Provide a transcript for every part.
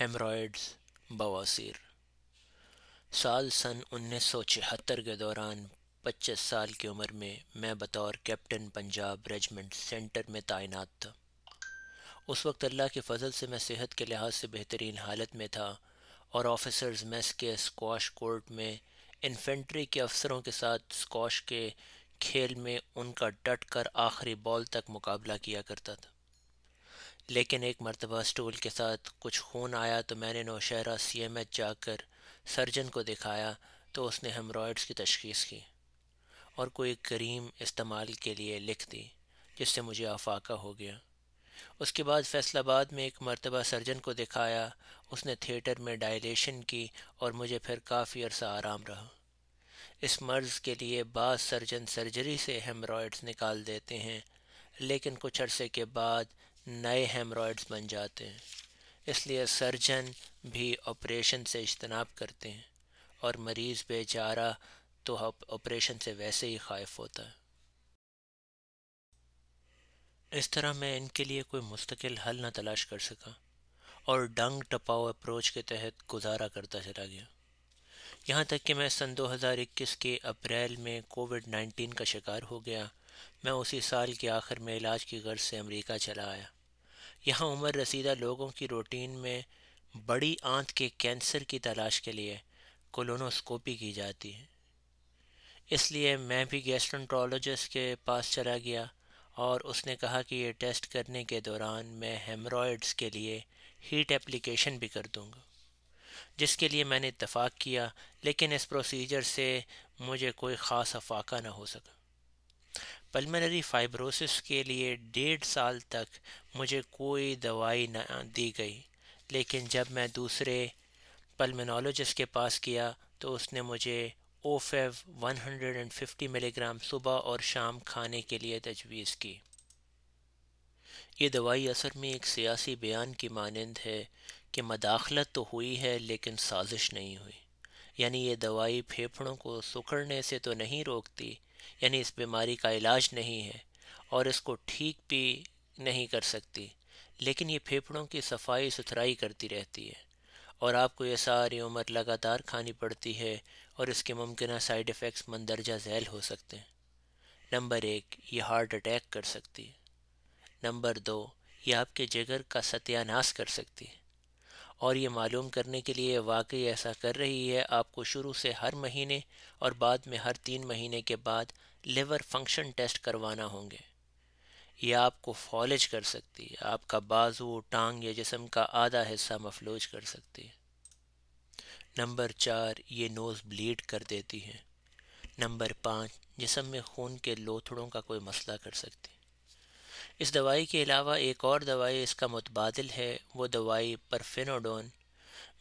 हेमरॉयड्स, बवासीर। साल सन 1976 के दौरान 25 साल की उम्र में मैं बतौर कैप्टन पंजाब रेजिमेंट सेंटर में तैनात था। उस वक्त अल्लाह के फजल से मैं सेहत के लिहाज से बेहतरीन हालत में था और ऑफिसर्स मेस के स्क्वाश कोर्ट में इन्फेंट्री के अफसरों के साथ स्क्वाश के खेल में उनका डट कर आखिरी बॉल तक मुकाबला किया करता था। लेकिन एक मरतबा स्टूल के साथ कुछ खून आया तो मैंने नौशहरा सी एम एच जाकर सर्जन को दिखाया तो उसने हेमरॉयड्स की तशखीस की और कोई करीम इस्तेमाल के लिए लिख दी, जिससे मुझे आफाका हो गया। उसके बाद फैसलाबाद में एक मरतबा सर्जन को दिखाया, उसने थिएटर में डायलेशन की और मुझे फिर काफ़ी अरसा आराम रहा। इस मर्ज़ के लिए बाद सर्जन सर्जरी से हेमरॉयड्स निकाल देते हैं, लेकिन कुछ अरसे के बाद नए हेमरॉयड्स बन जाते हैं। इसलिए सर्जन भी ऑपरेशन से इज्तनाब करते हैं और मरीज़ बेचारा तो ऑपरेशन से वैसे ही खाइफ होता है। इस तरह मैं इनके लिए कोई मुस्तकिल हल न तलाश कर सका और डंग टपाओ अप्रोच के तहत गुजारा करता चला गया। यहाँ तक कि मैं सन 2021 के अप्रैल में कोविड 19 का शिकार हो गया। मैं उसी साल के आखिर में इलाज की गर्ज से अमेरिका चला आया। यहाँ उम्र रसीदा लोगों की रूटीन में बड़ी आंत के कैंसर की तलाश के लिए कोलोनोस्कोपी की जाती है। इसलिए मैं भी गैस्ट्रोंट्रोलॉजिस्ट के पास चला गया और उसने कहा कि ये टेस्ट करने के दौरान मैं हेमरॉयड्स के लिए हीट एप्लीकेशन भी कर दूँगा, जिसके लिए मैंने इतफ़ाक़ किया, लेकिन इस प्रोसीजर से मुझे कोई ख़ास अफाका ना हो सका। पल्मनरी फाइब्रोसिस के लिए डेढ़ साल तक मुझे कोई दवाई न दी गई। लेकिन जब मैं दूसरे पल्मनोलॉजिस्ट के पास किया तो उसने मुझे ओफेव 150 मिलीग्राम सुबह और शाम खाने के लिए तजवीज़ की। ये दवाई असल में एक सियासी बयान की मानंद है कि मदाखलत तो हुई है, लेकिन साजिश नहीं हुई। यानी ये दवाई फेफड़ों को सुखड़ने से तो नहीं रोकती यानी इस बीमारी का इलाज नहीं है और इसको ठीक भी नहीं कर सकती। लेकिन ये फेफड़ों की सफ़ाई सुथराई करती रहती है और आपको ये सारी उम्र लगातार खानी पड़ती है और इसके मुमकिन साइड इफ़ेक्ट्स मंदरजा झैल हो सकते हैं। नंबर एक, ये हार्ट अटैक कर सकती है। नंबर दो, ये आपके जिगर का सत्यानाश कर सकती है। और ये मालूम करने के लिए वाकई ऐसा कर रही है। आपको शुरू से हर महीने और बाद में हर तीन महीने के बाद लिवर फ़ंक्शन टेस्ट करवाना होंगे। ये आपको फॉलेज कर सकती है। आपका बाजू, टांग या जिसम का आधा हिस्सा मफलूज कर सकती है। नंबर चार, ये नोज़ ब्लीड कर देती है। नंबर पाँच, जिसम में खून के लोथड़ों का कोई मसला कर सकती इस दवाई के अलावा एक और दवाई इसका मुतबादल है, वो दवाई परफिनोडोन,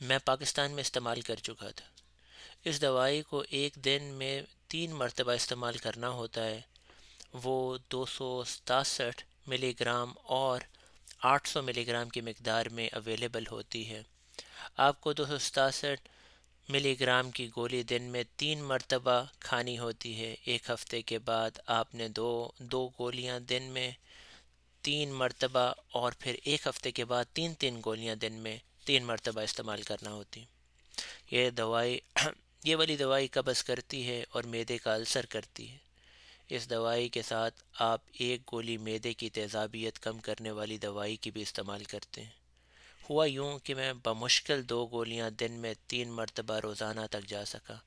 मैं पाकिस्तान में इस्तेमाल कर चुका था। इस दवाई को एक दिन में तीन मरतबा इस्तेमाल करना होता है। वो दो सौ मिलीग्राम और 800 मिलीग्राम की मकदार में अवेलेबल होती है। आपको दो सौ मिलीग्राम की गोली दिन में तीन मरतबा खानी होती है। एक हफ़्ते के बाद आपने दो दो गोलियाँ दिन में तीन मरतबा और फिर एक हफ़्ते के बाद तीन तीन गोलियाँ दिन में तीन मरतबा इस्तेमाल करना होती। ये दवाई, ये वाली दवाई कब्ज़ करती है और मैदे का अल्सर करती है? इस दवाई के साथ आप एक गोली मैदे की तेज़ाबियत कम करने वाली दवाई की भी इस्तेमाल करते हैं। हुआ यूँ कि मैं बमुश्किल दो गोलियाँ दिन में तीन मरतबा रोज़ाना तक जा सका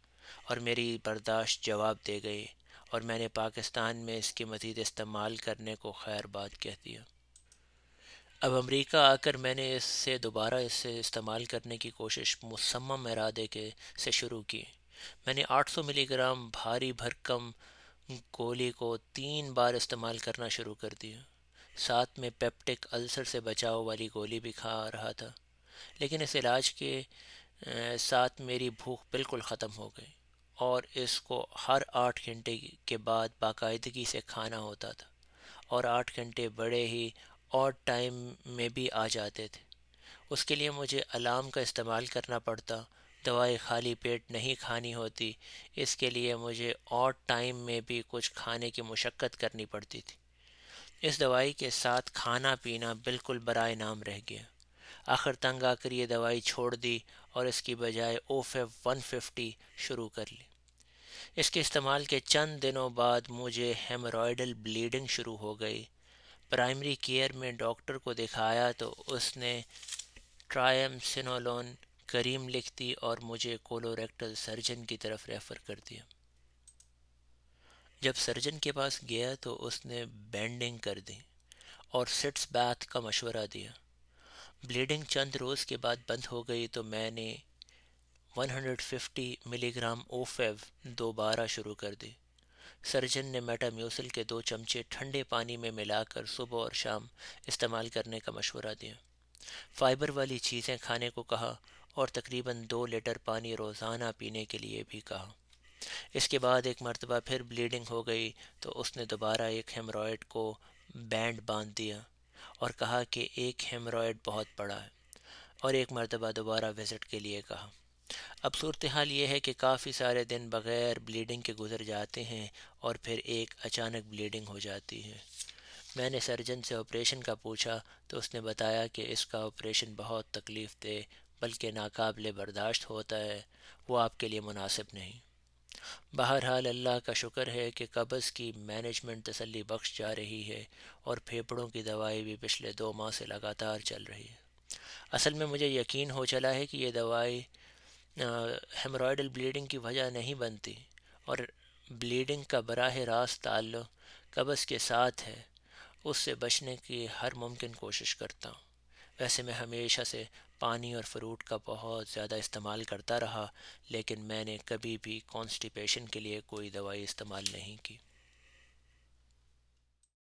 और मेरी बर्दाश्त जवाब दे गई और मैंने पाकिस्तान में इसके मज़ीद इस्तेमाल करने को खैर बात कह दिया अब अमेरिका आकर मैंने इससे दोबारा इससे इस्तेमाल करने की कोशिश मुसम इरादे के से शुरू की। मैंने 800 मिलीग्राम भारी भरकम गोली को तीन बार इस्तेमाल करना शुरू कर दिया साथ में पेप्टिक अल्सर से बचाव वाली गोली भी खा रहा था। लेकिन इस इलाज के साथ मेरी भूख बिल्कुल ख़त्म हो गई। और इसको हर आठ घंटे के बाद बाकायदगी से खाना होता था और आठ घंटे बड़े ही और टाइम में भी आ जाते थे। उसके लिए मुझे अलार्म का इस्तेमाल करना पड़ता, दवाई खाली पेट नहीं खानी होती, इसके लिए मुझे और टाइम में भी कुछ खाने की मशक्क़त करनी पड़ती थी। इस दवाई के साथ खाना पीना बिल्कुल बरए नाम रह गया। आखिर तंग आकर ये दवाई छोड़ दी और इसकी बजाय ओफेव वन फिफ्टी शुरू कर ली। इसके इस्तेमाल के चंद दिनों बाद मुझे हेमरॉयडल ब्लीडिंग शुरू हो गई। प्राइमरी केयर में डॉक्टर को दिखाया तो उसने ट्रायमसिनोलोन करीम लिख दी और मुझे कोलोरेक्टल सर्जन की तरफ़ रेफ़र कर दिया। जब सर्जन के पास गया तो उसने बैंडिंग कर दी और सिट्स बाथ का मशवरा दिया। ब्लीडिंग चंद रोज़ के बाद बंद हो गई तो मैंने 150 मिलीग्राम ओफेव दोबारा शुरू कर दी। सर्जन ने मेटाम्यूसिल के दो चमचे ठंडे पानी में मिलाकर सुबह और शाम इस्तेमाल करने का मशवरा दिया। फाइबर वाली चीज़ें खाने को कहा और तकरीबन दो लीटर पानी रोज़ाना पीने के लिए भी कहा। इसके बाद एक मरतबा फिर ब्लीडिंग हो गई तो उसने दोबारा एक हेमरॉयड को बैंड बाँध दिया और कहा कि एक हेमरॉयड बहुत बड़ा है और एक मरतबा दोबारा विज़िट के लिए कहा। अब सूरत हाल ये है कि काफ़ी सारे दिन बग़ैर ब्लीडिंग के गुजर जाते हैं और फिर एक अचानक ब्लीडिंग हो जाती है। मैंने सर्जन से ऑपरेशन का पूछा तो उसने बताया कि इसका ऑपरेशन बहुत तकलीफ़ दे, बल्कि नाकाबले बर्दाश्त होता है, वो आपके लिए मुनासिब नहीं। बहरहाल अल्लाह का शुक्र है कि कब्ज़ की मैनेजमेंट तसल्ली बख्श जा रही है और फेफड़ों की दवाई भी पिछले दो माह से लगातार चल रही है। असल में मुझे यकीन हो चला है कि ये दवाई हेमरॉयडल ब्लीडिंग की वजह नहीं बनती और ब्लीडिंग का बरह रास्त ताल्लुक़ कब्ज़ के साथ है, उससे बचने की हर मुमकिन कोशिश करता हूँ। वैसे मैं हमेशा से पानी और फ्रूट का बहुत ज़्यादा इस्तेमाल करता रहा, लेकिन मैंने कभी भी कॉन्स्टिपेशन के लिए कोई दवाई इस्तेमाल नहीं की।